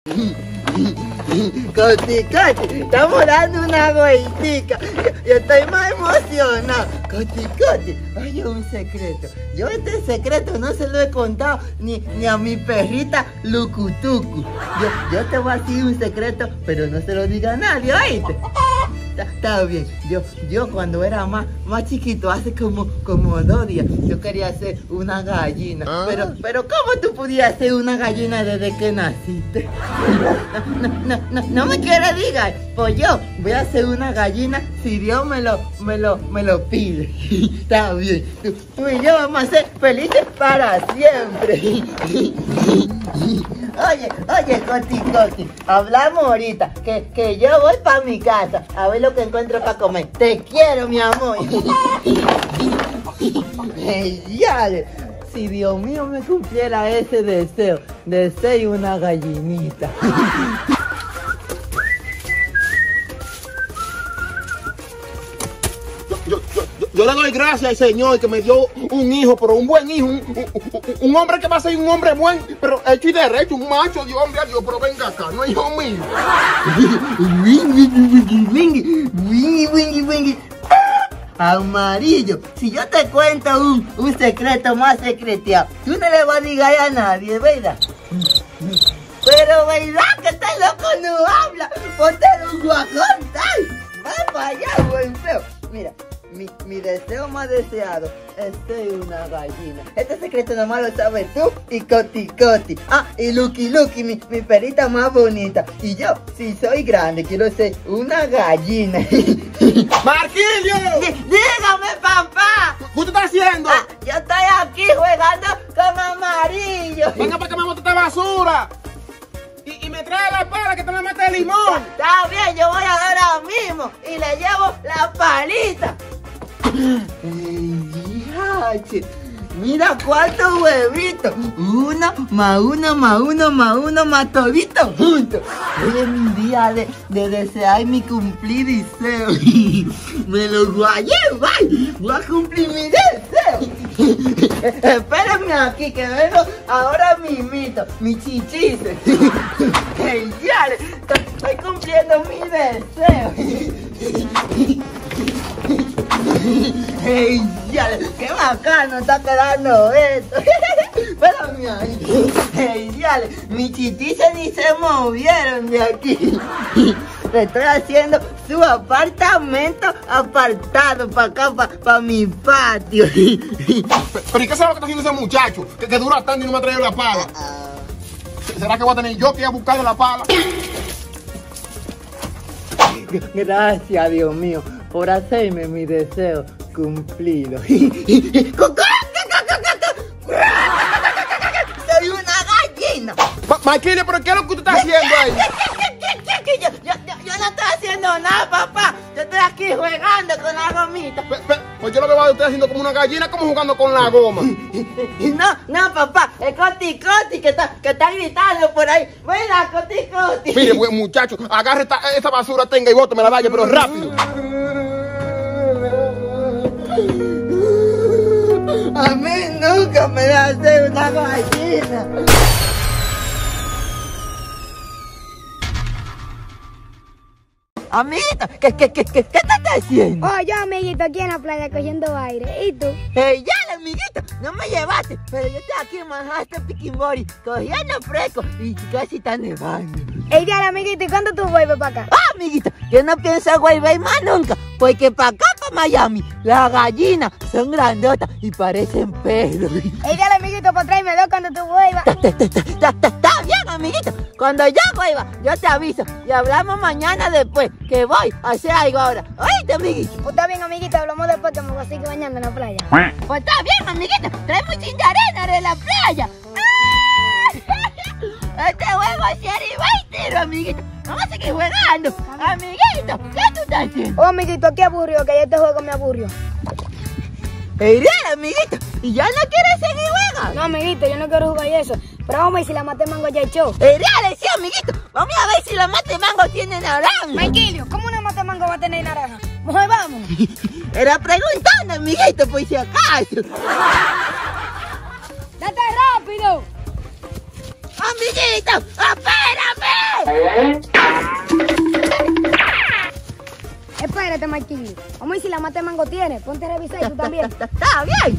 Coti, estamos dando una goitica. Yo, yo estoy más emocionado. Coti, Coti, oye, un secreto. Yo este secreto no se lo he contado ni, ni a mi perrita Lucutucu. Yo, yo te voy a decir un secreto, pero no se lo diga nadie, ¿oíste? Está, está bien. Yo, yo cuando era más, más chiquito, hace como, como dos días, yo quería ser una gallina. Pero, pero ¿cómo tú podías ser una gallina desde que naciste? No, no, no, no me quiere diga, pues yo voy a ser una gallina si Dios me lo, me lo, me lo pide. Está bien. Tú, tú y yo vamos a ser felices para siempre. Oye, oye, Coti, Coti, hablamos ahorita, que, que yo voy para mi casa a ver lo que encuentro para comer. Te quiero, mi amor. Genial. Si Dios mío me cumpliera ese deseo de ser una gallinita. Yo- le doy gracias al Señor que me dio un hijo, pero un buen hijo, un, un- un hombre que va a ser un hombre buen, pero hecho y derecho, un macho de hombre a Dios, pero venga acá, no es hijo mío. Amarillo, si yo te cuento un, un secreto más secreteado, tú no le vas a decir a nadie, ¿verdad? Pero verdad que este loco no habla, te lo voy a contar. Va para allá, buen feo. Mira, mi, mi deseo más deseado es ser una gallina. Este secreto nomás lo sabes tú y Coti Coti. Ah, y Lucky Lucky, mi, mi perita más bonita. Y yo, si soy grande, quiero ser una gallina. ¡Marquillo! Dí- Dígame, papá. ¿Qué usted está haciendo? Ah, yo estoy aquí jugando con amarillo. Venga para que me bote esta basura. Y, y me trae la pala que te me mete el limón. Está bien, yo voy a dar ahora mismo y le llevo la palita. Mira cuántos huevitos. Uno más uno más uno más uno más todito juntos. Hoy es mi día de, de desear mi cumplir deseo. Me lo voy a. Voy a cumplir mi deseo. Espérenme aquí que vengo ahora mismito. Mi chichise. Genial. Estoy, estoy cumpliendo mi deseo. ¡Ey, ya! ¡Qué bacano está quedando esto! Espérame ahí. ¡Ey, ya! Mis chichices ni se movieron de aquí. Le estoy haciendo su apartamento apartado para acá, para mi patio. Pero ¿y qué sabe lo que está haciendo ese muchacho? Que, que dura tanto y no me ha traído la pala. ¿Será que voy a tener yo que ir a buscarle la pala? Gracias, Dios mío, por hacerme mi deseo cumplido. Soy una gallina. Ma- Marquillo, ¿pero qué es lo que usted está haciendo ahí? Yo, yo, yo, yo no estoy haciendo nada, papá. Yo estoy aquí jugando con la gomita. Pe- pe- Pues yo lo veo a usted haciendo como una gallina, como jugando con la goma. No, no, papá, es Coti Coti que está, que está gritando por ahí. Mira, Coti Coti. Mire, buen muchacho, agarre esta, esa basura, tenga y bóteme la vaya, pero rápido. A mí nunca me va a hacer una gallina. Amiguita, ¿qué, qué, qué, qué, qué estás haciendo? Oh, yo, amiguito, aquí en la playa cogiendo aire. ¿Y tú? Hey, ya, amiguito, no me llevaste, pero yo estoy aquí en Manhattan, Piquimori, cogiendo fresco y casi está nevando. Ey, dale, amiguito, ¿y cuándo tú vuelves para acá? Ah, amiguito, yo no pienso volver más nunca, porque para acá, para Miami, las gallinas son grandotas y parecen perros. Ey, dale, amiguito, pues tráeme dos cuando tú vuelvas. Está bien, amiguito. Cuando yo vuelva, yo te aviso y hablamos mañana después, que voy a hacer algo ahora. Oíste, amiguito. Pues está bien, amiguito, hablamos después que me voy a seguir bañando en la playa. Pues está bien, amiguito. Trae mucha arena de la playa. Este juego es divertido, amiguito. Vamos a seguir jugando. Amiguito, ¿qué tú estás haciendo? Oh, amiguito, qué aburrió, que este juego me aburrió. Irene, amiguito. ¿Y ya no quieres seguir jugando? No, amiguito, yo no quiero jugar eso. Pero vamos a ver si la mate mango ya echó. Sí, amiguito. Vamos a ver si la mate mango tiene naranja. Tranquilo, ¿cómo una mate mango va a tener naranja? Mejor vamos. Era preguntando, amiguito, por si acaso. ¡Date rápido! amiguito! ¡Espérame! Espérate, Marquillo. Vamos a ver si la mate mango tiene. Ponte a revisar y tú también. Está, está bien.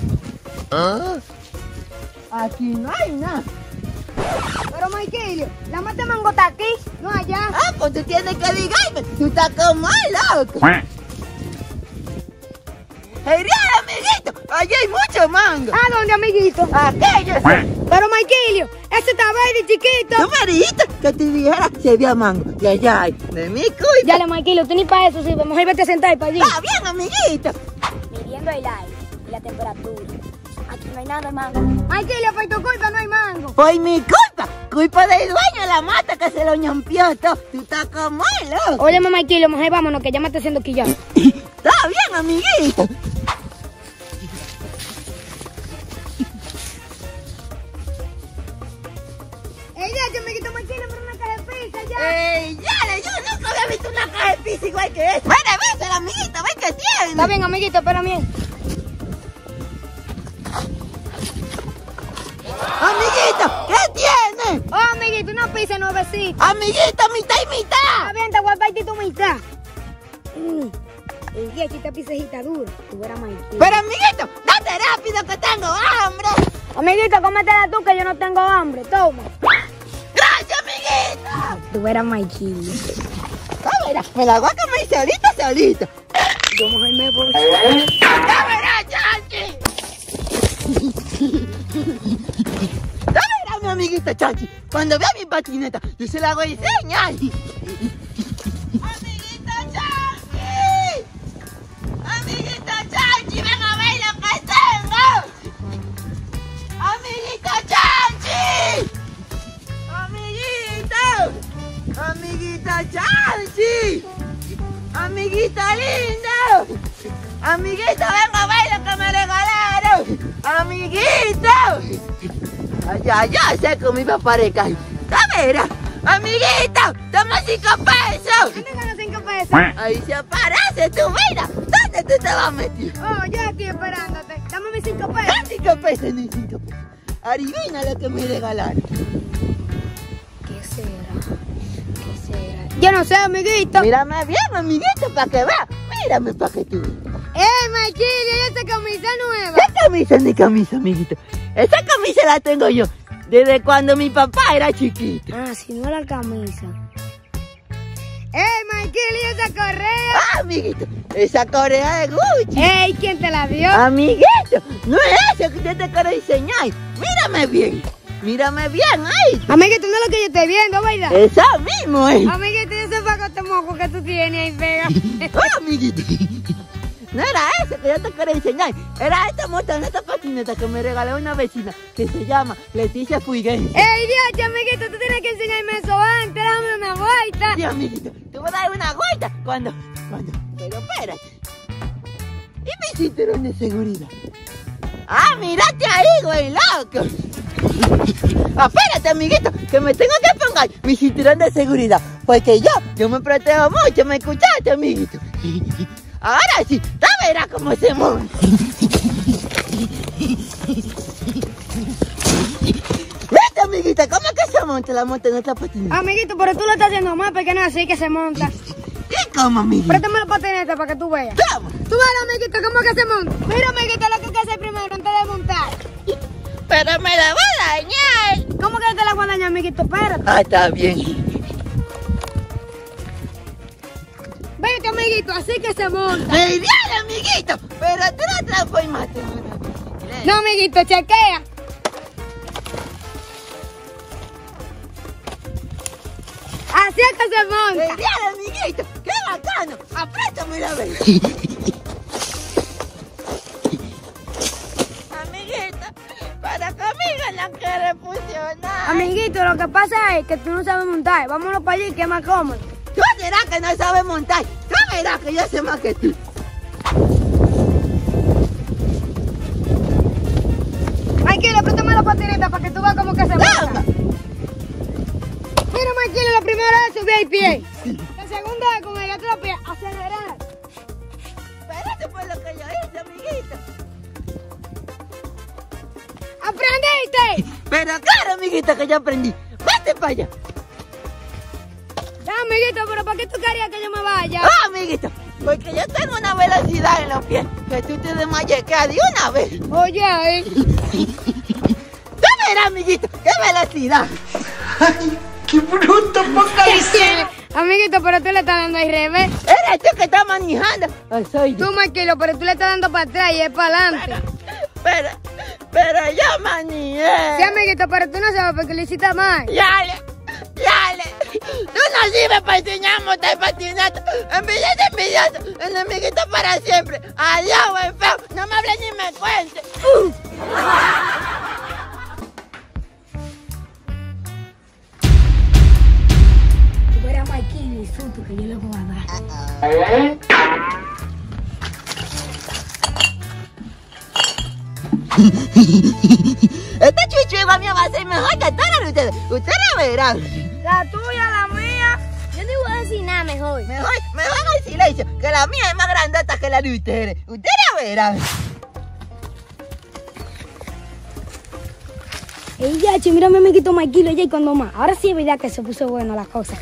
Aquí no hay nada. Pero, Marquillo, la mate mango está aquí, no allá. Ah, pues tú tienes que digarme. Tú estás como loco. ¡Genial, amiguito! Allí hay mucho mango. ¿A dónde, amiguito? Aquello. Pero, Marquillo, ese está verde chiquito. Tú me dijiste que te dijera si había mango. Y allá hay. De mi culpa. Ya le, Marquillo, tú ni para eso sirve. Mejor vete a sentar para allí. Está bien, amiguito. Midiendo el aire y la temperatura. No hay nada de mango. Marquillo, por tu culpa no hay mango. Por mi culpa. Culpa del dueño de la mata que se lo ñampió todo. Tú estás como loco. Oye, Marquillo, mejor vámonos, que ya me está haciendo quillar. Está bien, amiguito. Ey, ya, yo me quito por una caja de pizza, ya. ¡Ey, dale! Yo nunca había visto una caja de pizza igual que esta. Ven, ven, amiguito, ven que tiene. Está bien, amiguito, espera bien. Una pizza nuevecita. Amiguito, mitad y mitad. Está bien, te voy a partir tu mitad. Mm. El día esta pizzajita dura. Tú eras Marquillo. Pero, amiguito, date rápido que tengo hambre. Amiguito, cómetela tú que yo no tengo hambre. Toma. Gracias, amiguito. Tú eras Marquillo. A ver, me la voy a comer solita, solita. Yo mejor me voy. ¡Ya amiguita Chachi! Cuando vea mi patineta, yo se la voy a enseñar. ¡Amiguita Chachi! ¡Amiguita Chachi, ven a ver lo que tengo! ¡Amiguita Chachi! ¡Amiguita! ¡Amiguita Chachi! ¡Amiguita linda! ¡Amiguita, venga a ver lo que me regalaron! ¡Amiguita! Ay, ay, ay, sé que mi papá le cae. ¡A ver! ¡Amiguita! ¡Toma cinco pesos! ¿Dónde están los cinco pesos? Ahí se aparece tu vida. ¿Dónde tú te vas a meter? Oh, yo aquí esperándote. Dame mis cinco pesos. ¿Qué cinco pesos ni cinco pesos? Adivina lo que me regalaron. ¿Qué será? ¿Qué será? Yo no sé, amiguito. Mírame bien, amiguito, para que veas. Mírame para que tú veas. ¡Eh, Marquillo! ¡Esta camisa nueva! ¿Qué camisa ni camisa, amiguito? Esa camisa la tengo yo desde cuando mi papá era chiquito. Ah, si no la camisa. ¡Eh, Marquillo! ¿Esa correa? Ah, amiguito, esa correa de Gucci. ¡Ey! ¿Quién te la dio? Amiguito, no es eso que yo te quiero enseñar. Mírame bien, mírame bien ahí. Amiguito, no es lo que yo estoy viendo, ¿verdad? Esa mismo es. Amiguito, ese pacote moco que tú tienes ahí pega. Ah, amiguito. No era eso que yo te quería enseñar. Era esta motoneta patineta que me regaló una vecina que se llama Leticia Fuiguense. ¡Ey, Dios, amiguito! Tú tienes que enseñarme eso antes. Dame una vuelta. Sí, amiguito, te voy a dar una vuelta cuando, cuando, pero espérate. ¿Y mi cinturón de seguridad? Ah, mírate ahí, güey, loco. Espérate, amiguito, que me tengo que poner mi cinturón de seguridad. Porque yo, yo me protejo mucho, ¿me escuchaste, amiguito? Ahora sí, ya verás cómo se monta. ¿Viste, amiguita? ¿Cómo que se monta la moto en esta patineta? Amiguito, pero tú lo estás haciendo mal porque no es así que se monta. ¿Y cómo, amiguito? Préstame la patineta para que tú veas. ¿Cómo? Tú ves, amiguito, cómo que se monta. Mira, amiguito, lo que hay que hacer primero antes de montar. Pero me la va a dañar. ¿Cómo que te la voy a dañar, amiguito? Espérate. Ah, está bien. Amiguito, así que se monta. ¡Ey, bien, amiguito! Pero tú la transformaste en una bicicleta. No, amiguito, chequea. Así es que se ¡Ey, monta. bien, amiguito! ¡Qué bacano! ¡Apriétame la vez! Amiguita, para conmigo no quiere funcionar. Amiguito, lo que pasa es que tú no sabes montar. Vámonos para allí, que es más cómodo. Tú verás que no sabes montar. Verás que yo sé más que tú. Marquilo, préstame la patineta para que tú veas cómo que se. Toma. Mira, Marquilo, la primera vez subí el pie. La segunda vez con el otro pie, acelerar. Espérate por lo que yo hice, amiguito. ¡Aprendiste! Pero claro, amiguita, que yo aprendí. Vete para allá. Amiguito, pero ¿para qué tú querías que yo me vaya? Ah, amiguito, porque yo tengo una velocidad en los pies que tú te desmayes que de una vez. Oye, eh. Tú verás, amiguito, qué velocidad. Amiguito, pero tú le estás dando al revés. Eres tú que estás manejando. Ay, soy yo. Tú, Marquilo, pero tú le estás dando para atrás y es para adelante. Pero, pero yo manejé. Sí, amiguito, pero tú no sabes porque lo hiciste mal. Yale, yale. Tú no sirves para enseñar a montar patineta. Envidioso, envidioso. Enemiguito para siempre. Adiós, buen feo. No me hables ni me cuentes. Tú verás a Marquilo y susto que yo le voy a dar. Esta chuchuga mía va a ser mejor que todas las de ustedes. Ustedes verán. La tuya, la mía. Yo no voy a decir nada mejor. Mejor, mejor en silencio, que la mía es más grandota que la de ustedes. Ustedes verán. Ey, ya, che, mira, me quito Marquilo ya y cuando más. Ahora sí es verdad que se puso bueno la cosa.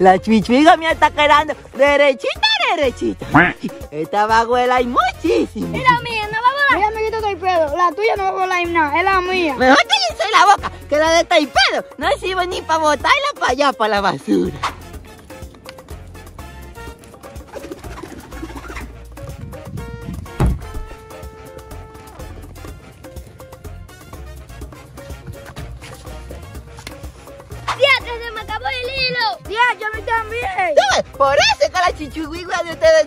La chuchuga mía está quedando derechita, derechita. Esta va a huelar La tuya no va a volar nada, es la mía. Mejor cállense la boca, que la de Taipedo no sirve ni para botarla para allá, para la basura.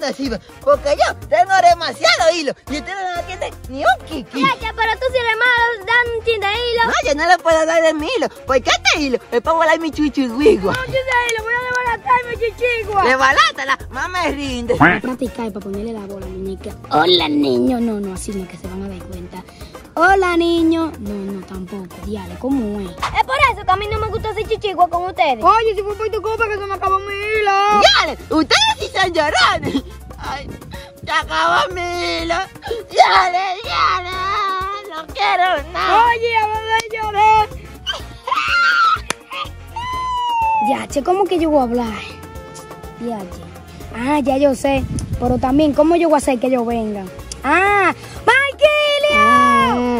No sirve. Porque yo tengo demasiado hilo y ustedes no tienen ni un kiki. Diatra, pero tú si malo, dan un chin de hilo. No, yo no le puedo dar de mi hilo, porque este hilo es para volar mi chuchuguigua. Un chin de hilo, voy a desbaratar mi chichigua. Levalátala, mamá me rinde. Para practicar y para ponerle la bola, muñeca. Hola, niño. No, no, así no, que se van a dar cuenta. Hola, niño. No, no, tampoco. Diale, ¿cómo es? Es por eso que a mí no me gusta hacer chichigua con ustedes. Oye, si fue por tu culpa que se me acabó mi hilo. Dale, ustedes sí son llorones. Ay, se acabó mi hilo. Dale, dale, no quiero nada. Oye, a de llorar. Ya, che, ¿cómo que yo voy a hablar? Ya, che. Ah, ya yo sé. Pero también, ¿cómo yo voy a hacer que ellos vengan? Ah.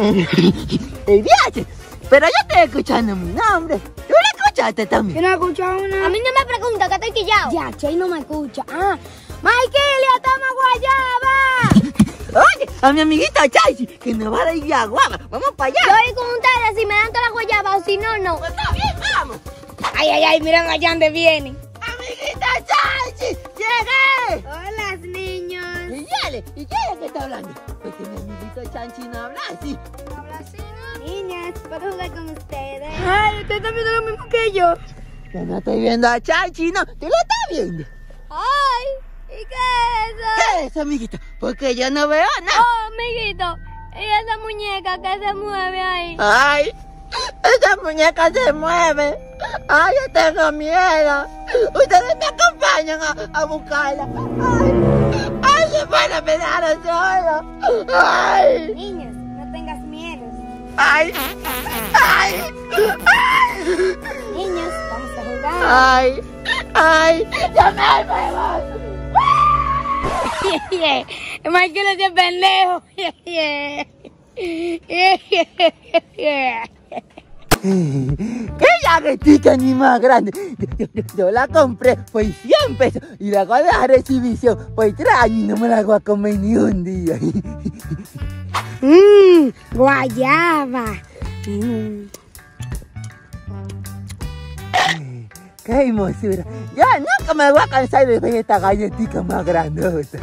El viaje. Pero yo estoy escuchando mi nombre. ¿Tú lo escuchaste también? Yo no he escuchado una. A mí no me pregunta, que estoy quillado. Ya, che, no me escucha. Ah, Marquilio, toma guayaba. Oye, a mi amiguita Chachi, que nos va a dar guagua. Vamos para allá. Yo voy con ustedes si me dan toda la guayaba o si no, no. Pues está bien, vamos. Ay, ay, ay, miren allá donde vienen. Amiguita Chachi, llegué. Hola, niños. Y dale, ¿y quién es que está hablando? Porque mi amiguito Chanchi no habla así. Niñas, ¿puedo jugar con ustedes? Ay, ustedes están viendo lo mismo que yo. Yo no estoy viendo a Chachi, no. ¿Tú lo estás viendo? Ay, ¿y qué es eso? ¿Qué es eso, amiguita? Porque yo no veo nada. Oh, amiguito, y esa muñeca que se mueve ahí. Ay, esa muñeca se mueve. Ay, yo tengo miedo. Ustedes me acompañan a, a buscarla. Ay, van a dejar solo. Ay, Niños, no tengas miedo. ay, ay, ay, Niños, vamos a jugar. ay, ay, ya me muevo. Michael es de pendejo. ¡Qué llaguetica ni más grande! Yo, yo- yo- yo la compré por 100 pesos y la voy a exhibición por 3 años y no me la voy a comer ni un día. Mmm, guayaba. Mm. ¡Qué hermosura! Ya nunca me voy a cansar de ver esta galletita más grandota.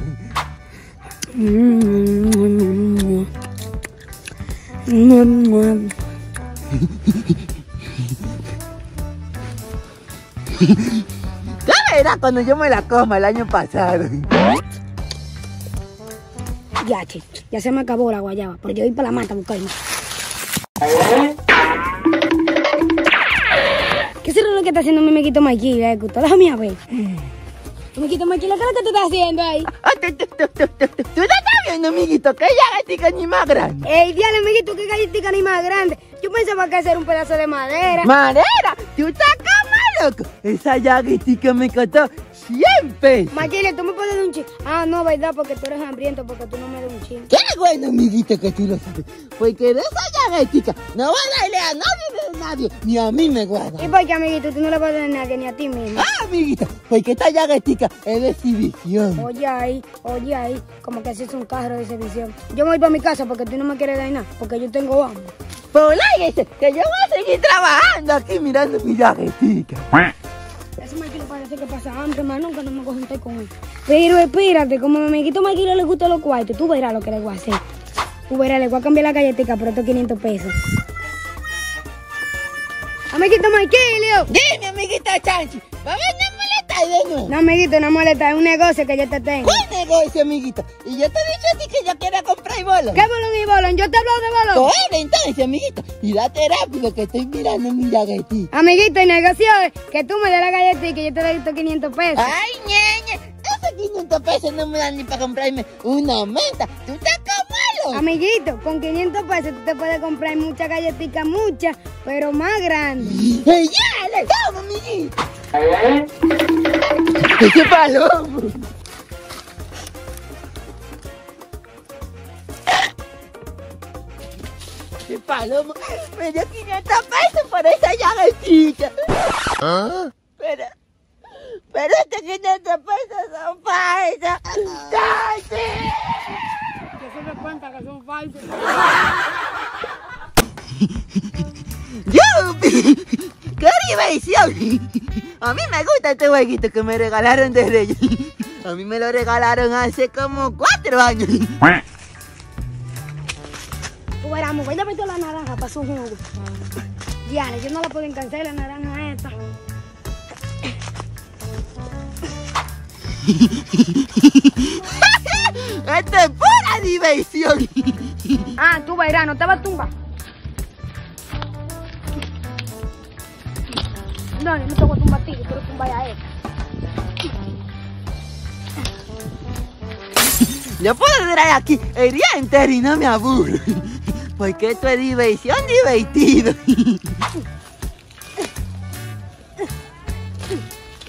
Mm. Mm. Ya verás cuando yo me la coma el año pasado. Ya, che, ya se me acabó la guayaba, pero yo voy para la mata a buscarme. ¿Qué será lo que está haciendo mi mequito Mikey? ¿Le gustó mía, ve? Amiguito Maquilo, ¿qué es lo que tú estás haciendo ahí? Ah, tú, tú, tú, tú, tú, tú, tú no estás viendo, amiguito, que ella gatica ni más grande. Ey, diale, amiguito, qué galletita ni más grande. Yo pensaba que era un pedazo de madera. Madera, tú estás como loco. Esa llaguitica me costó 100 Maquilo, tú me puedes dar un chin. Ah, no, verdad, porque tú eres hambriento, porque tú no me das un chin. Qué bueno, amiguito, que tú lo sabes. Porque de esa llaguitica no va a darle a nadie ni a nadie, ni a mí me ¿Y guarda. por qué, amiguito, tú no le vas a dar a nadie ni a ti mismo? Ah, amiguito, porque esta llaguitica es de exhibición. Oye ahí, oye ahí, como que ese es un carro de exhibición. Yo me voy para mi casa porque tú no me quieres dar nada, porque yo tengo hambre. Pues láguese, que yo voy a seguir trabajando aquí mirando mi llaguitica. Ese Maquilo parece que pasa hambre, hermano, nunca no me cojo juntar con él. Pero espérate, como a mi amiguito Maquilo le gustan los cuartos, tú verás lo que le voy a hacer. Tú verás, le voy a cambiar la galletita por estos 500 pesos. Amiguito Maquilio. Dime, amiguita Chanchi, ¿va a venir No, amiguito, no molesta, es un negocio que yo te tengo. ¿Cuál negocio, amiguita? Y yo te he dicho a ti que yo quiero comprar bolos. ¿Qué bolón y bolón? Yo te hablo de bolón. Coge entonces, amiguita, y date rápido que estoy mirando mi llaguetita. Amiguito, el negocio es que tú me des la galletita y que yo te doy estos 500 pesos. Ay, ñeñe, esos 500 pesos no me dan ni para comprarme una menta. Tú estás como loco. Amiguito, con 500 pesos tú te puedes comprar muchas galletitas, muchas, pero más grandes. ¡Ey, ya, le damos, amiguita! ¡Ese palomo! ¡Ese palomo! Me dio 500 pesos por esa llaguetita. Pero... Pero estos 500 pesos son falsos. ¡Chanchi! Cuenta que son falsos. ¡Yupi! ¡Qué diversión! A mí me gusta este jueguito que me regalaron de Reyes. A mí me lo regalaron hace como cuatro años. Tú verás, me voy a meter la naranja para su jugo. Diale, yo no la puedo encansar la naranja esta. Esto es pura diversión. Ah, tú verás, no te va a tumbar. No, no te voy a tumbar a ti, yo quiero tumbar a él. Yo puedo durar aquí el día entero y no me aburro. Porque esto es diversión divertido.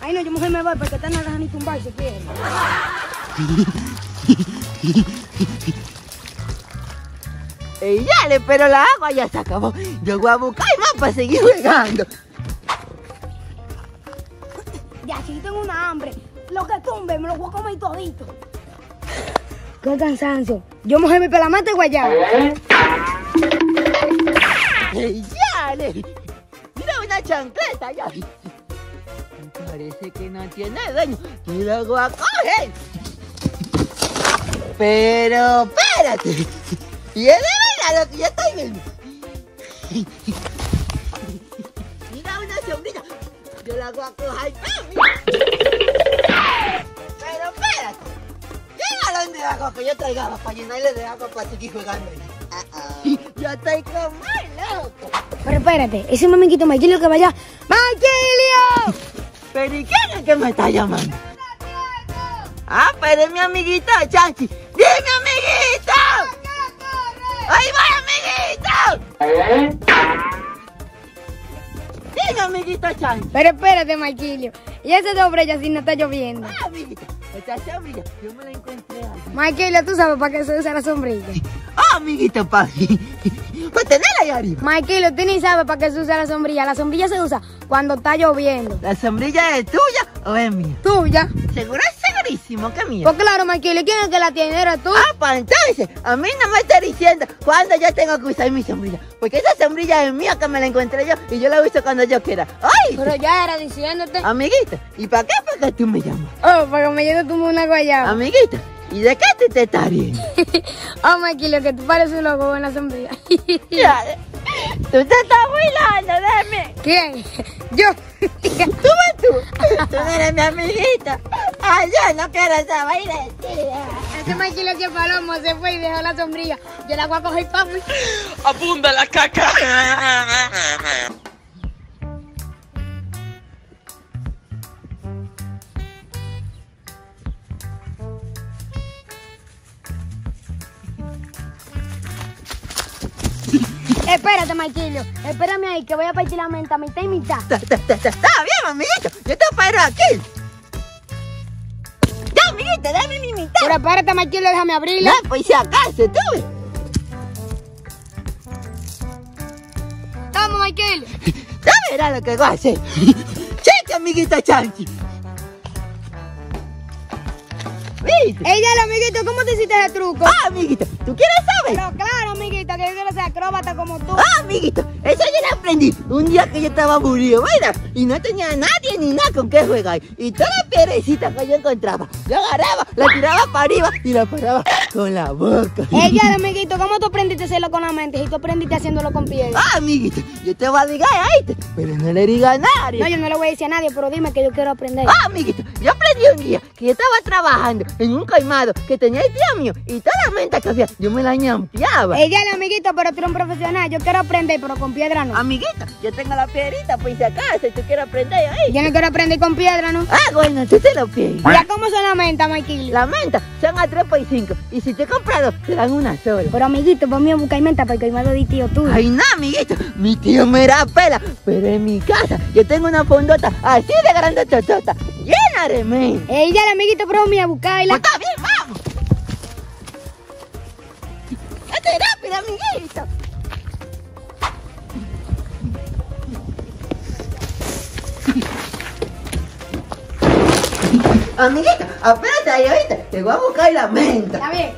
Ay, no, yo mujer me voy porque esta naranja ni tumbar quiere. Ey, dale, pero la agua ya se acabó. Yo voy a buscar más para seguir jugando. Ya, si tengo una hambre, lo que tumbe me lo voy a comer todito. Qué cansancio. Yo mojé mi pelamate guayaba. ¡Ey, dale! Mira una chancleta ya. Parece que no tiene daño. Yo la voy a coger. Pero espérate. Y es de verdad lo que yo estoy viendo. Mira una sombrilla. Yo la voy a coger. Pero espérate. Llega donde agua que yo traiga agua para llenarle de agua para seguir jugando. Yo estoy como loco. Pero espérate, ese mamiquito Maquilio que vaya. ¡Maquilio! Pero ¿y quién es que me está llamando? Ah, pero es mi amiguito Chanchi. ¡Dime, amiguito! ¡Ahí va, amiguito! Dime, amiguito Chanchi. Pero espérate, Maquilio. Y ese sombrilla si no está lloviendo. Ah, amiguito, esta sombrilla yo me la encontré ahí. Maquilio, tú sabes para qué se usa la sombrilla. Ah, amiguito, papi. Pues tenerla ahí arriba. Maquilio, tú ni sabes para qué se usa la sombrilla. La sombrilla se usa cuando está lloviendo. ¿La sombrilla es tuya o es mía? Tuya. Seguro es segurísimo que mía. Pues claro, Maquilio, ¿quién es que la tiene? ¿Eres tú? Ah, pues entonces, a mí no me está diciendo cuándo yo tengo que usar mi sombrilla. Porque esa sombrilla es mía que me la encontré yo y yo la uso cuando yo quiera. ¡Ay! Pero ya era diciéndote. Amiguita, ¿y para qué? Para que tú me llamas. Oh, porque me llevo tú una guayaba. Amiguita, ¿y de qué tú te estás riendo? oh, Maquilio, que tú pareces un loco con la sombrilla. Ya, tú te estás burlando de mí. ¿Quién? Yo. ¿Tú ves tú? Tú eres mi amiguita. Ay, yo no quiero saber de ti. Ese Maquilio que palomo se fue y dejó la sombrilla. Yo la voy a coger para mí. Abunda la caca. Maikilio. Espérame ahí, que voy a partir la menta mitad y mitad. Está, está, está, está, bien, amiguito. Yo te espero aquí. Ya, amiguito, dame mi mitad. Pero espérate, Maikilio, déjame abrirla. No, pues si acaso, tú. Vamos, Maikilio. Ya verás lo que voy a hacer. Checa, amiguita Chanchi. ¿Viste? Dale, amiguito, ¿cómo te hiciste ese truco? Ah, amiguito, ¿tú quieres saber? Pero claro, amiguito, que yo quiero ser acróbata como tú. Ah, amiguito, eso yo lo aprendí un día que yo estaba aburrido, ¿verdad? Y no tenía nadie ni nada con qué jugar. Y toda la piedrecita que yo encontraba, yo agarraba, la tiraba para arriba y la paraba con la boca. Dale, amiguito, ¿cómo tú aprendiste a hacerlo con la mente si tú aprendiste haciéndolo con piedra? Ah, amiguito, yo te voy a ligar ahí, pero no le digas a nadie. No, yo no le voy a decir a nadie, pero dime que yo quiero aprender. Ah, amiguito, yo aprendí un día que yo estaba trabajando en un colmado que tenía el tío mío y toda la menta que había, yo me la ñampeaba. Ey, dale, amiguito, pero tú eres un profesional. Yo quiero aprender, pero con piedra no. Amiguito, yo tengo la piedrita, pues si acaso tú quieres aprender ahí. Yo no quiero aprender con piedra, ¿no? Ah, bueno, tú te lo pides. ¿Ya cómo son las mentas, Maikilio? La menta son a 3 por 5 y si te compras dos, te dan una sola. Pero, amiguito, ponme a buscar menta porque el colmado de tío tuyo. Ay, no, amiguito, mi tío me da pela, pero en mi casa yo tengo una fondota así de grande totota, llena de menta. Ey, dale, amiguito, pero ponme a buscarla. está bien, vamos. Hazte rápido, amiguito. Amiguito, espérate ahí ahorita, te voy a buscar la menta. Está bien.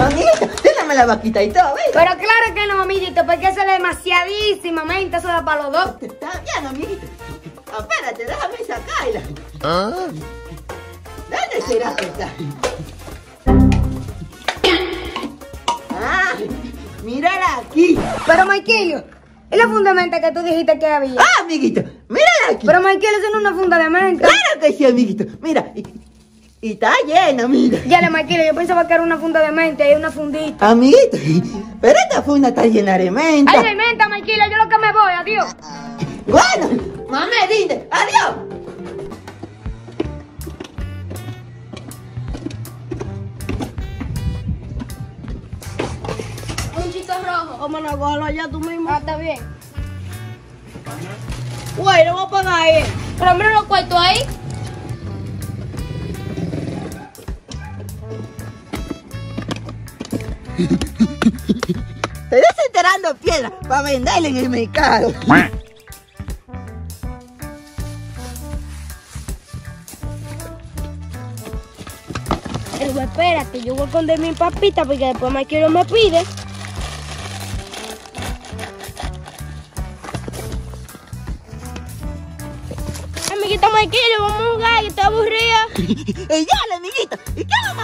Amiguito, la vaquita y todo, ¿ves? Pero claro que no, amiguito, porque eso es demasiadísima menta, eso da para los dos. Está bien, amiguito. Espérate, déjame sacarla. ¿Dónde será que está? Ah, mírala aquí. Pero, Maikilio, es la fundamenta que tú dijiste que había. Ah, amiguito, mírala aquí. Pero, Maikilio, eso no es una funda de menta. Claro que sí, amiguito. Mira, y, está llena, mira. Ya, le Maikilio, yo pensaba que era una funda de menta y una fundita. Amiguito, pero esta funda está llena de menta. Ay, de menta, Maikilio, yo lo que me voy, adiós. Bueno, mamá, dile, adiós. Un chito rojo. Vamos a cogerlo allá tú mismo. Ah, está bien. Güey, no voy a pagar ahí. Pero mira los cuartos ahí. Estoy desenterrando piedra para venderla en el mercado. Pero espérate, yo voy a esconder mi papita porque después Maikilio me pide. Amiguito Maikilio, vamos a jugar, que estoy aburrida. ya, amiguito, ¿y qué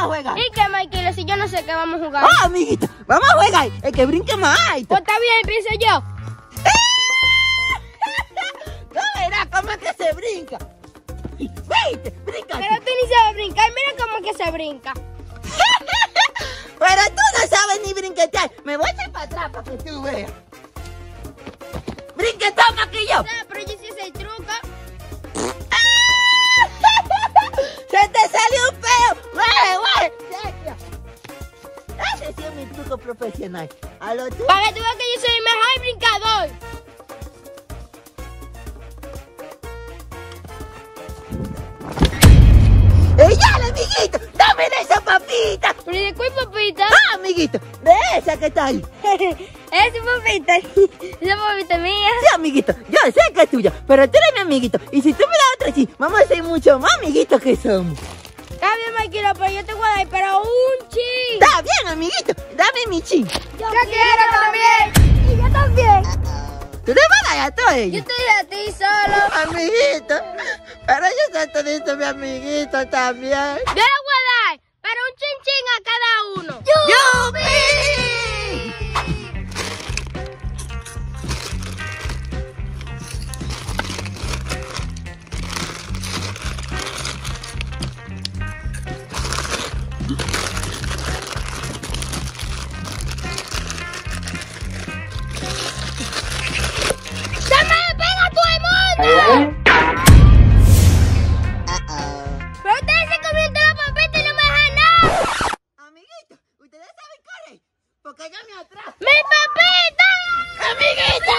vamos a jugar? ¿Y qué, Maikilio? Si yo no sé qué vamos a jugar. Ah, amiguito, vamos a jugar el que brinque más alto. Pues está bien, empiezo yo. No verás cómo es que se brinca. Viste, brinca. Pero tú ni sabes brincar, mira cómo es que se brinca. Pero tú no sabes ni brinquetear. Me voy a echar para atrás para que tú veas. Brinquetón más que yo. No, pero yo sí el truco. ¡Se te salió un peo! ¡Guare, guare! ¡Sequia! Ese sí es mi truco profesional. A lo tú. Para que tú veas que yo soy el mejor brincador. ¡Ella, amiguito! ¡Dame de esa papita! ¿Pero de cuál papita? ¡Ah, amiguito! ¡De esa que está ahí! Papita. Esa papita es mía. Sí, amiguito, yo sé que es tuya, pero tú eres mi amiguito. Y si tú me das otra sí, vamos a ser mucho más amiguitos que somos. Está bien, Maikilo, pero yo te voy a dar pero un ching. Está bien, amiguito, dame mi chin. Yo, quiero también. Y yo también. ¿Tú le vas a dar a todo Yo ello? estoy a ti solo. Amiguito, pero yo soy todito mi amiguito también. Yo le voy a dar pero un chin chin a cada uno. ¡Yupi! ¡Pero ustedes se comieron toda la papeta y no me dejan nada! Ustedes saben correr, porque yo me atrás. ¡Mi papita! ¡Amiguito!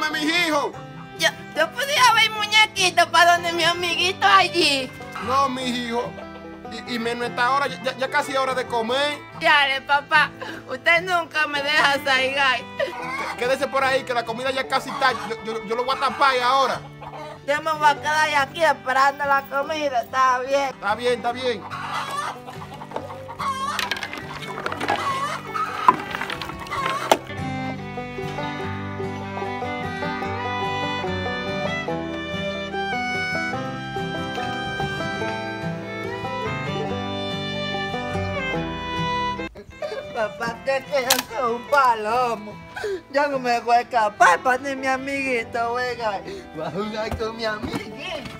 Dígame, mis hijos. Yo, yo podía ver muñequito para donde mi amiguito allí. No, mis hijos. Y, y menos esta hora, ya, ya casi hora de comer. Dale, papá, usted nunca me deja salgar. Quédese por ahí, que la comida ya casi está. Yo, yo- yo lo voy a tapar ahora. Yo me voy a quedar aquí esperando la comida, está bien. Está bien, está bien. Papá, que con un palomo. Yo no me voy a escapar para ni mi amiguito, venga. Voy a jugar con mi amiguito.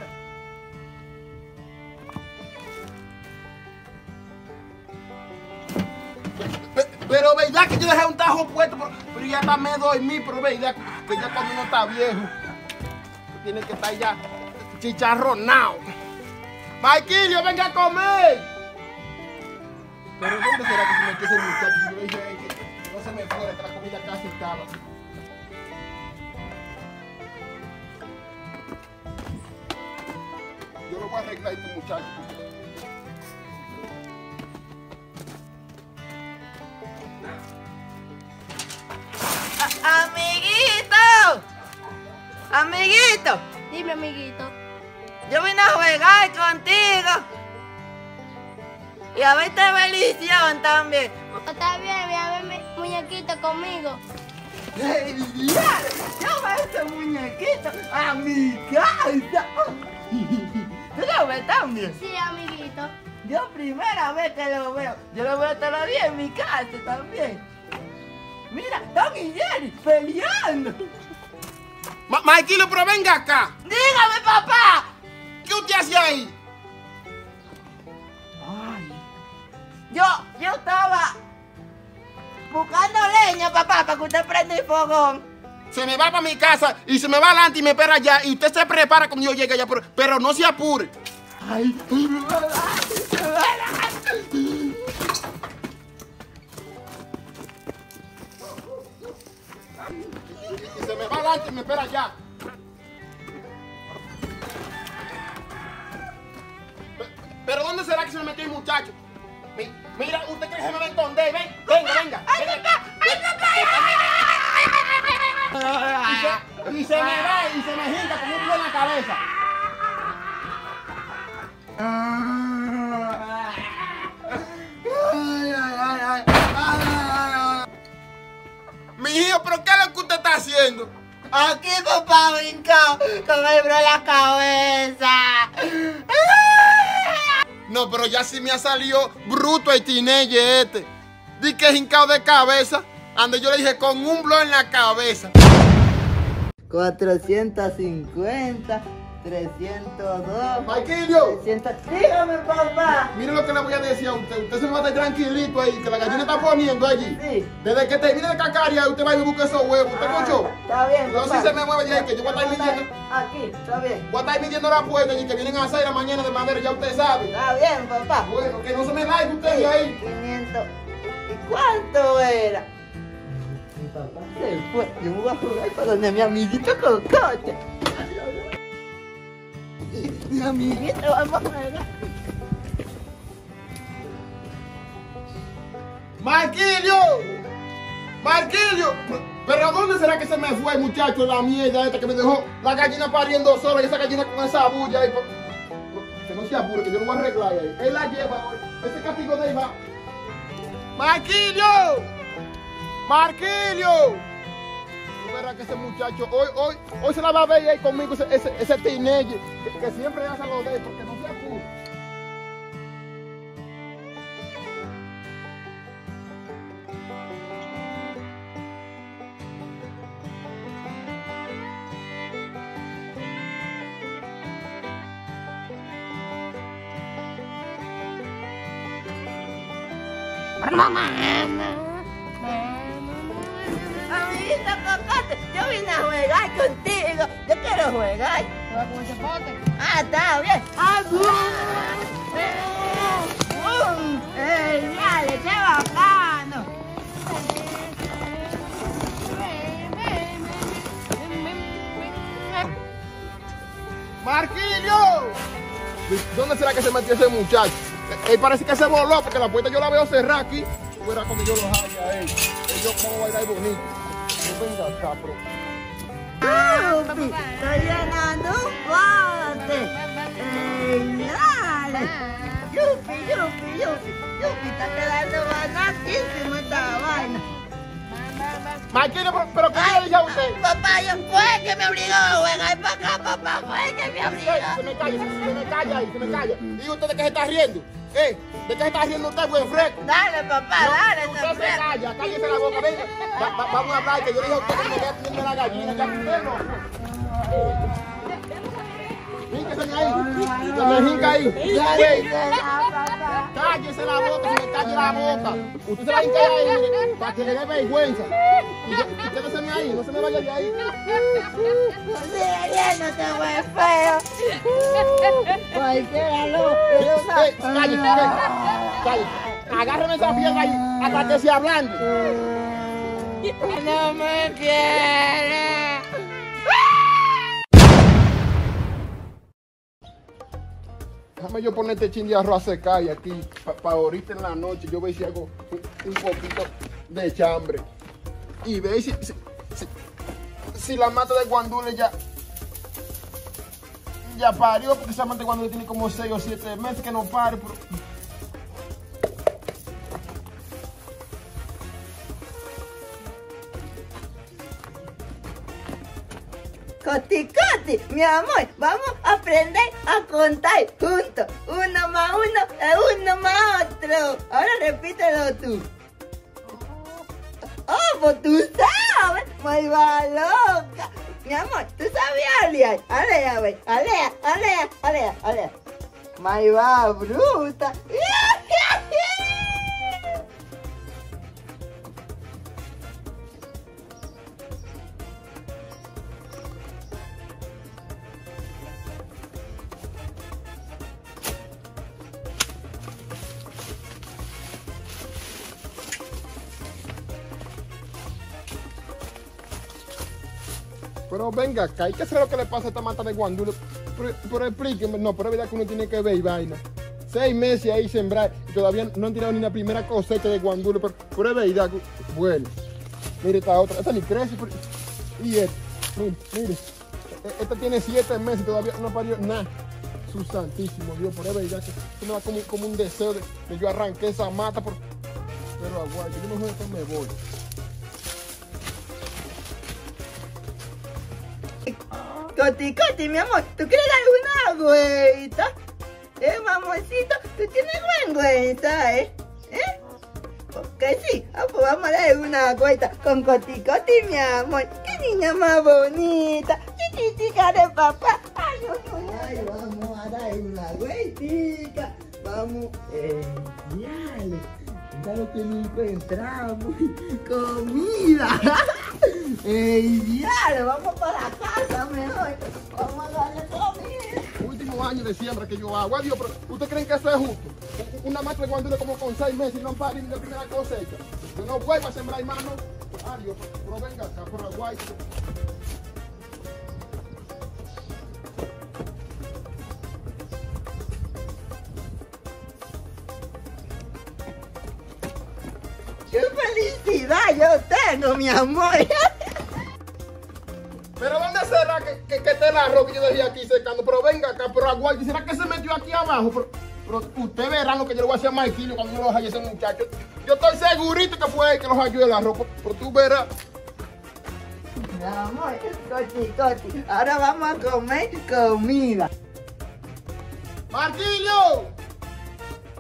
Pe- Pero verdad que yo dejé un tajo puesto, pero, ya está me dormí, pero verdad que ya cuando uno está viejo, tiene que estar ya chicharronado. Maquillo, venga a comer. Pero ¿dónde será que se metió ese muchacho? Si yo le dije "Ey, que no se me fuera, que la comida casi estaba. Yo lo voy a arreglar este muchacho. Amiguito. Amiguito, Dime, amiguito. yo vine a jugar contigo. Y a verte bendición también. Está bien, voy a ver mi muñequito conmigo. ¡Ey! Yo veo ese muñequito a mi casa. ¿Tú lo ves también? Sí, amiguito. Yo primera vez que lo veo. Yo lo veo todos los días en mi casa también. Mira, Tom y Jerry peleando. Ma Maquillo, pero venga acá. Dígame, papá. ¿Qué usted hace ahí? Yo, yo estaba buscando leña, papá, para que usted prenda el fogón. Se me va para mi casa y se me va adelante y me espera allá. Y usted se prepara cuando yo llegue allá, pero, pero no se apure. Ay, Y se me va adelante y me espera allá. Pe- Pero ¿dónde será que se me metió el muchacho? Mi- Mira, usted cree que se me va a esconder. Ven, venga, venga. venga. Y se, y se me va y se me ginca con un pie en la cabeza. Mi hijo, ¿pero qué es lo que usted está haciendo? Aquí papá brincó con el bro en la cabeza. No, pero ya sí me ha salido bruto el teenager este. Di que es hincado de cabeza. Ande yo le dije con un blow en la cabeza. 450, 302, Maquillo, 300. Dígame, papá. mire lo que le voy a decir a usted. Usted se va a estar tranquilito ahí, que la gallina está poniendo allí. Sí. Desde que termine de cacarear, usted va a ir a buscar esos huevos. ¿Usted escuchó? Está bien, No, papá. si se me mueve ya, que yo voy a estar midiendo. Aquí, está bien. Voy a estar midiendo la puerta y que vienen a hacer la mañana de madera, ya usted sabe. Está bien, papá. Bueno, que no se me laigue usted ahí. 500. ¿Y cuánto era? Mi papá se fue. Yo voy a jugar para donde mi amiguito Cocote. Mi amiguito, vamos a jugar. ¡Marquillo! ¡Marquillo! ¿Pero dónde será que se me fue muchacho la mierda esta que me dejó la gallina pariendo sola y esa gallina con esa bulla ahí? Que no se apure, que yo lo voy a arreglar ahí. Él la lleva. Ese castigo de ahí va. ¡Marquillo! ¡Marquillo! verás que ese muchacho hoy, hoy, hoy se la va a ver ahí conmigo, ese, ese, ese que, siempre hace lo de porque no se acude. Mamá. Cocote, yo vine a jugar contigo. Yo quiero jugar. Ah, está bien. Ah, ¡Bum! ¡Ey, dale, qué bacano! ¡Marquillo! ¿Dónde será que se metió ese muchacho? Él parece que se voló porque la puerta yo la veo cerrada aquí. Tú verás cuando yo lo haga a él. Yo bailar bonito. No venga acá, bro. ¡Yupi! ¡Estoy llenando un pote! ¡Ey, dale! ¡Yupi, yupi, yupi! ¡Yupi, está quedando banatísimo esta vaina! Marquillo, pero, pero ¿qué le dije a usted? Papá, yo fue que me obligó a jugar para acá, papá, fue que me obligó. Se me calla, se me calla ahí, se me calla. Diga usted de qué se está riendo. ¿Eh? ¿De qué se está riendo usted, buen fresco? Dale, papá, dale, Usted se calla, cállese la boca, venga. Va- va- vamos a hablar, que yo le dije a usted que me quedé pidiendo la gallina, ya usted no. Híncese ahí, que me hinca ahí. Ey, la boca. Usted se va a hincar ahí para que le dé vergüenza. Y yo- y quédese ahí, no se me vaya de ahí. Sigue riéndote, güey, feo. Cualquiera lo Ey, cállese, ey, cállese. Agárreme esa piedra ahí hasta que se hablando. No me quiere. Déjame yo poner este chin de arroz a secar y aquí, para ahorita en la noche, yo ver si hago un, poquito de chambre. Y ve si, si, la mata de guandule ya, ya parió, porque esa mata de guandule tiene como 6 o 7 meses que no pare. Coti, Coti, mi amor, vamos a aprender a contar juntos. Uno más uno es uno más otro. Ahora repítelo tú. Oh, pues tú sabes, muy loca. Mi amor, ¿tú sabías alear? Alea, güey, alea, alea, alea, alea. Muy va bruta. Pero venga acá, ¿y qué será lo que le pasa a esta mata de guandule? Pero, pero explíqueme, no, pero es verdad que uno tiene que ver y vaina. Seis meses ahí sembrar y todavía no han tirado ni la primera cosecha de guandule, pero, pero es que, bueno. Mire esta otra, esta ni crece, y esta, mire, e- esta tiene siete meses y todavía no parió nada. Su santísimo Dios, pero es verdad que esto me da como, como un deseo de, de yo arranque esa mata, pero, pero aguante, yo mejor que me voy. Coti, Coti, mi amor, ¿tú quieres dar una vuelta? Eh, mamorcito, tú tienes vergüenza, ¿eh? ¿Eh? Que sí, ah, pues vamos a dar una vuelta con Coti, Coti, mi amor. ¡Qué niña más bonita! ¡Chiquitica de papá! ¡Ay, ay, ay, ay! Vamos a dar una vueltica. Vamos, eh. Lo que nos encontramos. Comida. ¡Ey, diablo! Vamos para la casa mejor. Vamos a darle comida. último año de siembra que yo hago. Adiós, pero ¿usted creen que eso es justo? Una mata de guandule como con seis meses y no pare ni la primera cosecha. Yo no vuelvo a sembrar, hermano. Adiós, pero venga acá, por Aguay. ¡Qué felicidad yo tengo, mi amor! Pero ¿dónde será que, que, que el arroz que yo dejé aquí secando? Pero venga acá, pero Aguay. ¿Será que se metió aquí abajo? Pero, pero usted verá lo que yo le voy a hacer a Marquillo cuando yo lo haya a ese muchacho. Yo estoy segurito que fue él que los ayudó el arroz. Pero, pero tú verás. Mi amor, Coti, Coti, ahora vamos a comer comida. ¡Marquillo!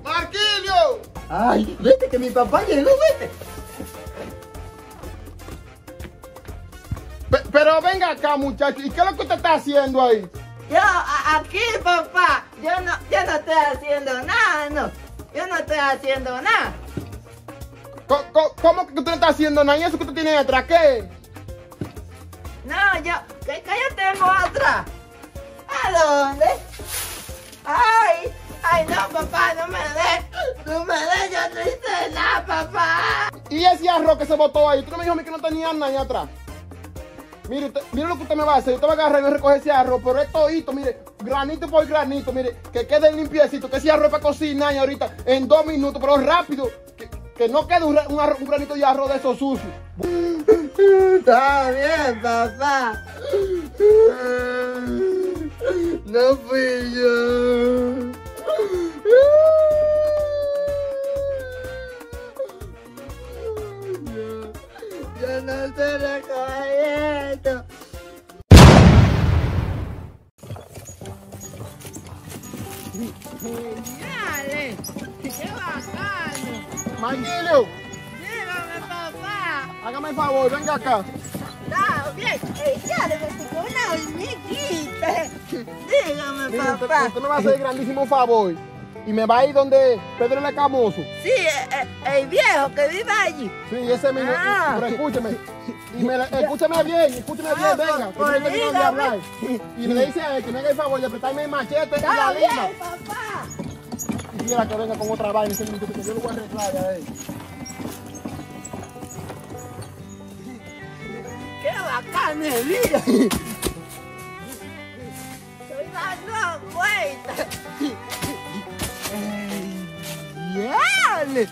¡Marquillo! Ay, vete que mi papá llegó, vete. Pe- Pero venga acá, muchacho. ¿Y qué es lo que usted está haciendo ahí? Yo, aquí, papá, yo no, yo no estoy haciendo nada, no. Yo no estoy haciendo nada. Co- ¿Cómo que usted no está haciendo nada? ¿Y eso que usted tiene detrás? ¿Qué? No, yo, que, que yo tengo otra. ¿A dónde? Ay, ay, no, papá, no me des, no me des, yo no hice nada, papá. ¿Y ese arroz que se botó ahí? ¿Usted no me dijo a mí que no tenía nada ahí atrás? Mire, usted- mire lo que usted me va a hacer. Usted va a agarrar y va a recoger ese arroz, pero es todito, mire, granito por granito, mire, que quede limpiecito, que ese arroz para cocinar y ahorita en dos minutos, pero rápido, que, que no quede un, un arroz- un granito de arroz de esos sucios. Está bien, papá. No fui yo. Yo, venga acá. Está bien. Eh, ya le metí con una hormiguita. Dígame, usted, papá. usted me va a hacer el grandísimo favor. Y me va a ir donde Pedro el Escamoso. Sí, eh, eh, el viejo que vive allí. Sí, ese mismo. Ah. Pero escúcheme. Y me, escúcheme bien, escúcheme Ah, bien, venga. pues, pues, que dígame. hablar. Y le dice a él que me haga el favor de apretarme el machete y la Está lima. bien, papá. Y quiera que venga con otra vaina que yo lo voy a arreglar a él. Día. Estoy dando vueltas. ¡Diale!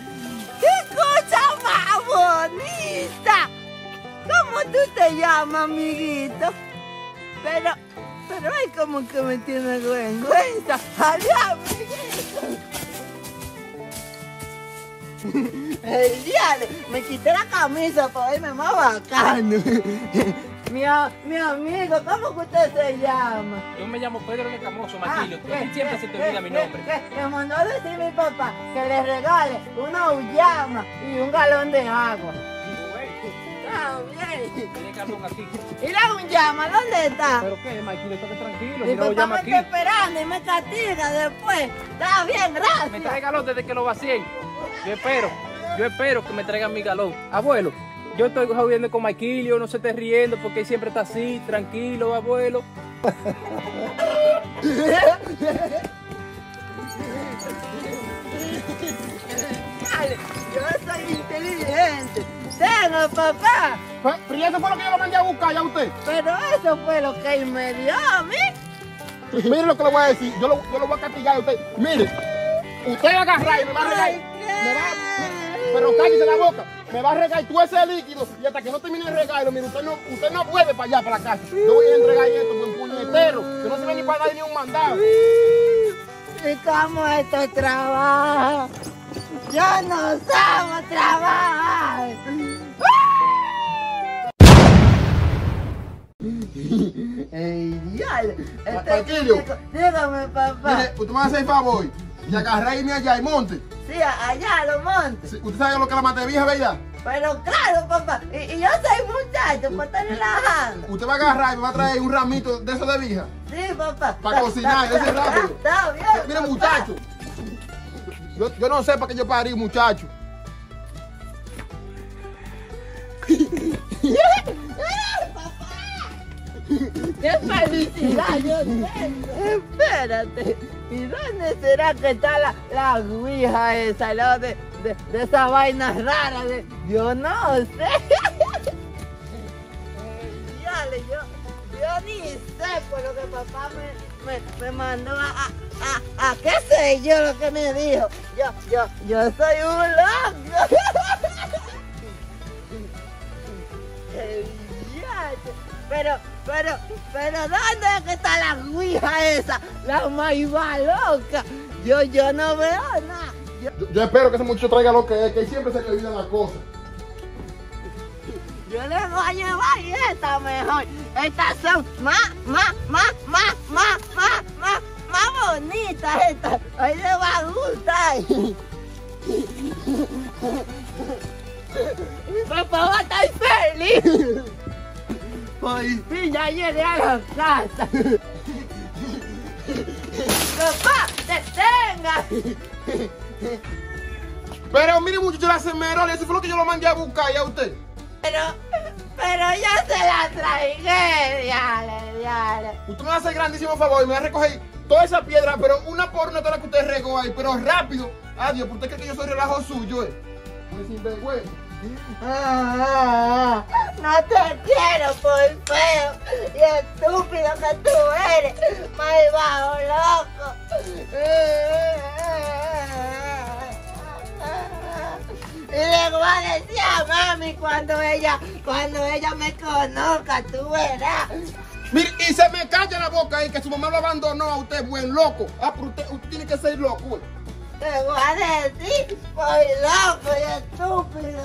¡Qué cosa más bonita! ¿Cómo tú te llamas, amiguito? Pero, pero ay, como que me tiene vergüenza. ¡Adiós, amiguito! Me quité la camisa para verme más bacano. mi, mi amigo, ¿cómo que usted se llama? Yo me llamo Pedro el Escamoso, Ah, Maquilio. ¿qué, A ti siempre qué, se te olvida mi qué, nombre. Me mandó a decir mi papá que le regale una ullama y un galón de agua. Está bien. ¿Y la ullama dónde está? ¿Pero qué, Maquilio? Estate tranquilo. Mi papá me está esperando y me castiga después. Está bien, Me gracias. trae galón desde que lo vacíen. Yo espero. Yo espero que me traigan mi galón. Abuelo, yo estoy jodiendo con Maquilio, no se esté riendo porque él siempre está así, tranquilo, abuelo. Dale, yo soy inteligente. Tengo, papá. Pero ¿y eso fue lo que yo lo mandé a buscar ya a usted. Pero eso fue lo que él me dio a mí. Mire lo que le voy a decir. Yo lo, yo lo voy a castigar a usted. Mire, usted va a agarrar y me va a regar. Ay, Me va, pero cállese la boca. Me va a regar todo ese líquido y hasta que no termine de regarlo, mire, usted no, usted no vuelve para allá, para la casa. Yo voy a entregar esto con puñetero, que no se ve ni para dar ni un mandado. ¿Y cómo esto trabaja? Yo no sabo trabajar. ¡Ey! Este Tranquilo. chico- Dígame, papá. Mire, usted me va a hacer el favor y agarrar y irme allá y monte. Sí, allá lo monte. Sí, Usted sabe lo que es la mate vieja, ¿verdad? Pero claro, papá. Y, y yo soy muchacho, para estar relajando. Usted va a agarrar y me va a traer un ramito de eso de vieja. Sí, papá. Para cocinar, ese es rápido. Está bien. Mire, muchacho. Yo, yo no sé para qué yo parí, muchacho. ¡Qué felicidad yo tengo! Espérate, ¿y dónde será que está la, la ouija esa, lo de, de, de esas vainas raras? De, yo no sé. Dale, yo, yo ni sé por lo que papá me, me, me mandó a, a, a, qué sé yo lo que me dijo. Yo, yo, yo soy un loco. Pero, pero, pero, ¿dónde es que está la ouija esa? La maiva loca. Yo, yo no veo nada. Yo, Yo, yo espero que ese muchacho traiga lo que es, que siempre se le olvidan las cosas. yo le voy a llevar y esta mejor. Estas son más, más, más, más, más, más, más, más bonitas estas. Ahí le va a gustar. Papá va a estar feliz. Por fin ya llegué a la casa. Papá, detenga. Pero mire, muchacho, la semerola, eso fue lo que yo lo mandé a buscar y a usted. Pero, pero ya se la traigué, diale, diale. Usted me va a hacer grandísimo favor y me va a recoger toda esa piedra, pero una por una toda la que usted regó ahí, pero rápido. Adiós, ¿por usted cree que yo soy relajo suyo, eh? Sinvergüenza. Ah, no te quiero por feo y estúpido que tú eres, malvado loco. Y le voy a decir a mami cuando ella, cuando ella me conozca, tú verás. Mire, y se me calla la boca ahí que su mamá lo abandonó a usted, buen loco. Ah, pero usted, usted tiene que ser loco. Te voy a decir, soy loco y estúpido.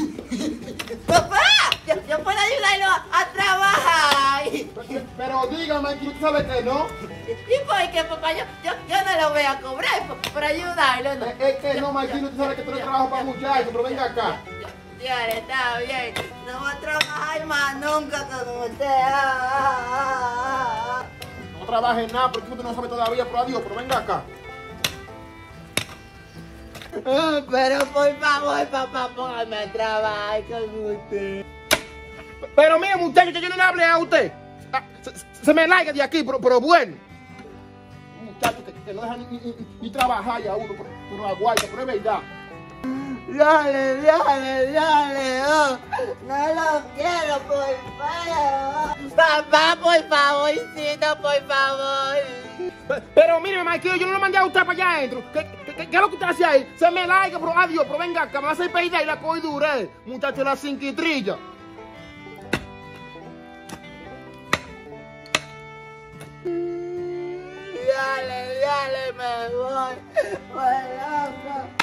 Papá, yo, yo puedo ayudarlo a trabajar. Pero dígame, que usted sabe que no. ¿Y por qué, papá? Yo, yo, yo no lo voy a cobrar por, por ayudarlo. ¿no? Es es que no, Marquino, usted sabe que tú no trabajas para muchachos, pero venga acá. Ya, está bien. No voy a trabajar más nunca con usted. Ah, ah, ah, No trabaje en nada, porque usted no sabe todavía, pero adiós, pero venga acá. Pero por favor, papá, póngame a trabajar con usted. Pero mire, muchacho, que yo no le hablé a usted. Ah, se, se me larga de aquí, pero, pero bueno. Muchacho que, que no deja ni- ni trabajar ya uno, pero, pero aguanta, pero es verdad. Dale, dale, dale, oh. No lo quiero, por favor. Papá, por favorcito, por favor. Pe- Pero mire, Marquillo, yo no lo mandé a usted para allá adentro. ¿Qué, qué, qué- qué es lo que usted hace ahí? Se me larga, pero adiós, pero venga acá, me va a hacer pedir y la coy dure. Muchacho, la cinquitrilla. Dale, dale, me voy. Voy loco.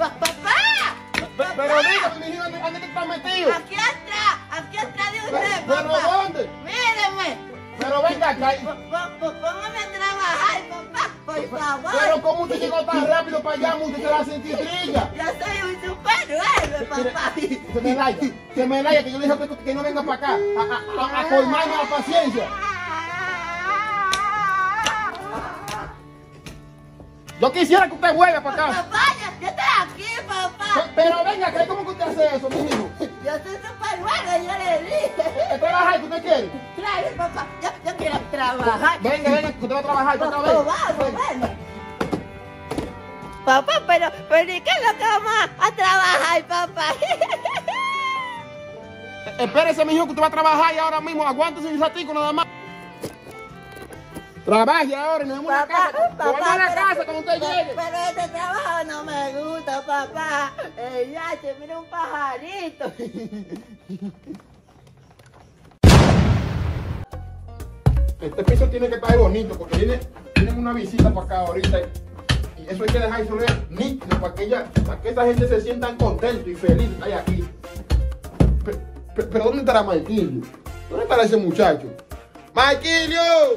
Pa- ¡Papá! Pe- Pero dígame, mi hijo, ¿dónde está metido? Aquí atrás, aquí atrás de Pero, usted, pero papá. ¿dónde? Míreme. Pero venga acá. Póngame a trabajar, papá, por favor. Pero ¿cómo usted llegó tan rápido para allá, muchacho, la cinquitrilla? Yo soy un superhéroe, papá. Se me laya, se me laya, que yo le dije que, que no venga para acá a, a, a, a colmarme la paciencia. Yo quisiera que usted vuelva para acá. Papá, yo, yo estoy aquí, papá. Pero venga, ¿qué? ¿cómo que usted hace eso, mi hijo? Yo soy superhéroe, yo le dije. ¿Trabajar que usted quiere? Claro, papá, yo, yo quiero trabajar. Venga, venga, que usted va a trabajar otra Vamos, vez. vamos. Papá, pero, pero ¿y qué es lo que vamos a, a trabajar, papá? Espérese, mi hijo, que usted va a trabajar y ahora mismo aguántese un ratico nada más. Trabaje ahora y nos vemos en la Papá. Nos la pero- casa cuando usted pero- llegue. Pero este trabajo no me gusta, papá. Eh, ya, che, mira un pajarito. Este piso tiene que estar bonito porque viene, tienen una visita para acá ahorita. Y eso hay que dejar eso nítido para que, ella, para que esa gente se sientan contentos y felices estar aquí. Pe- pe- Pero, ¿dónde estará Marquillo? ¿Dónde estará ese muchacho? ¡Marquillo!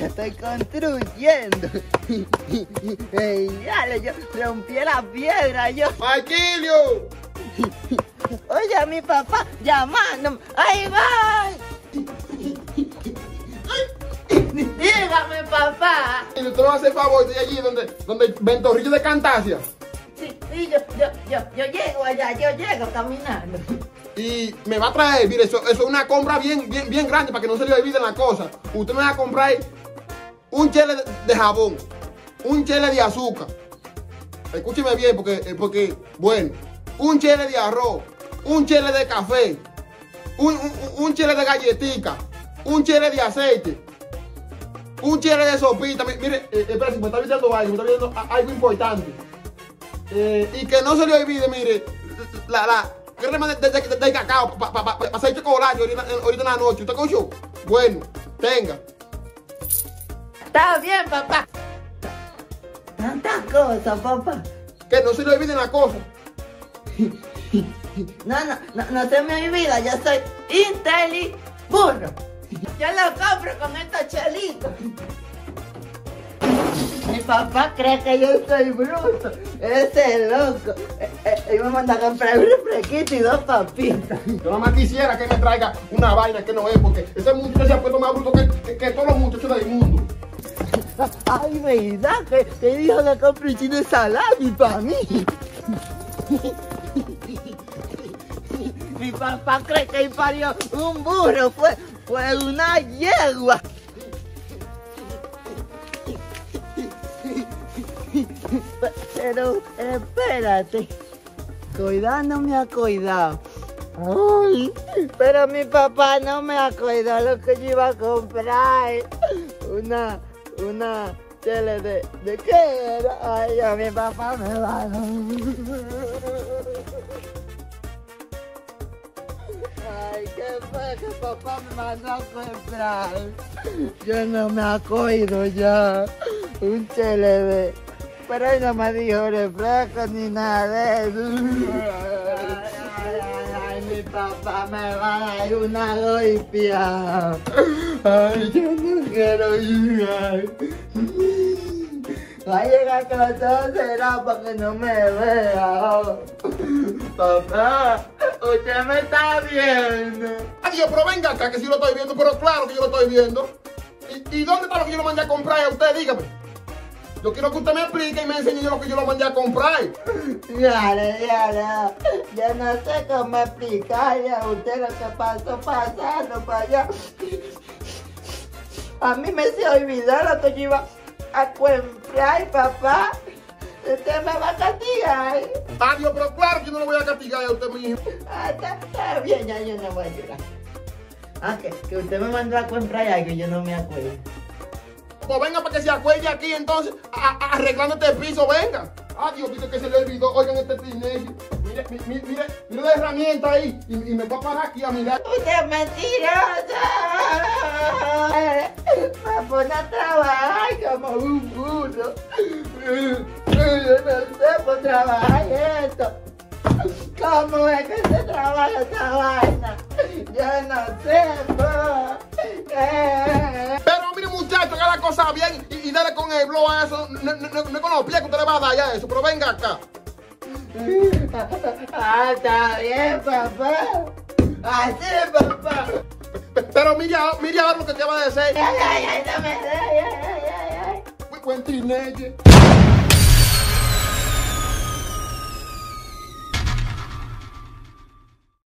Estoy construyendo. Ey, dale, yo rompí la piedra, yo. ¡Marquilio! Oye, a mi papá llamándome. ¡Ahí va! Dígame, papá. Y usted a hacer favor de allí donde, donde Ventorrillo de Cantasia. Sí, sí, yo, yo, yo, yo llego allá, yo llego caminando. Y me va a traer, mire, eso, eso es una compra bien, bien, bien grande para que no se le olviden las cosas. Usted me va a comprar un chele de, jabón, un chele de azúcar. Escúcheme bien, porque, eh, porque, bueno, un chele de arroz, un chele de café, un, un, un chele de galletica, un chele de aceite, un chele de sopita. Mi- Mire, eh, espérate, me está olvidando algo, me está olvidando a- algo importante. Eh, y que no se le olvide, mire, la, la crema de, de, de- cacao para pa, pa, pa hacer chocolate ahorita, ahorita en la noche. ¿Usted escuchó? Bueno, tenga. Está bien, papá. Tantas cosas, papá. Que no se le olviden las cosas. No, no, no, no se me olvida, yo soy inteli burro. Yo lo compro con estos chelitos. Mi papá cree que yo soy bruto. Ese es loco. Eh, eh, Él me manda a comprar un refresquito y dos papitas. Yo nada más quisiera que me traiga una vaina que no es, porque ese muchacho se ha puesto más bruto que, que- que todos los muchachos del mundo. Ay, verdad que, que dijo que compre un chino de salami para mí. Mi papá cree que parió un burro, fue, fue una yegua. Pero espérate, cuidado no me ha cuidado. Ay, pero mi papá no me ha cuidado lo que yo iba a comprar. Una, una tele de, ¿de qué era? Ay, ya mi papá me va a... Ay, qué fue que papá me mandó a comprar. Yo no me acuerdo ya. Un tele Pero él no me dijo refresco ni nada de. Ay, ay, ay, ay, papá me va a dar una golpeada. Ay, yo no quiero llegar. Va a llegar con todo será para que no me vea. Papá, usted me está viendo. Adiós, pero venga acá, que sí lo estoy viendo, pero claro que yo lo estoy viendo. ¿Y, y dónde está lo que yo lo mandé a comprar a usted? Dígame. Yo quiero que usted me explique y me enseñe lo que yo lo mandé a comprar. Dale, dale. Yo no sé cómo explicarle a usted lo que pasó pasando para allá. A mí me se olvidó lo que yo iba a comprar, papá. Usted me va a castigar. Adiós, pero claro que yo no lo voy a castigar a usted mismo. Ah, está, está bien, ya yo no voy a llorar. Ah, que, que usted me mandó a comprar algo, yo no me acuerdo. Pues venga para que se acuerde aquí entonces, a- a- arreglando este piso, venga. Adiós, dice que se le olvidó. Oigan este teenager. Mire, mi- mi- mire, mire la herramienta ahí. Y, me va a parar aquí a mirar. ¡Usted es mentirosa! Me pone a trabajar como un burro. No sé por trabajar esto. ¿Cómo es que se trabaja esta vaina? Yo no sé, po. Eh. Pero mire muchacho, haga la cosa bien y, y dale con el blow a eso. No, no, no, no con los pies que usted le va a dar ya eso, pero venga acá. Ah, está bien, papá. Así, papá. Pe- Pero mire, ahora- mire ahora lo que te va a decir. Ay, ay, ay, no me ay, ay, ay, ay. Buen.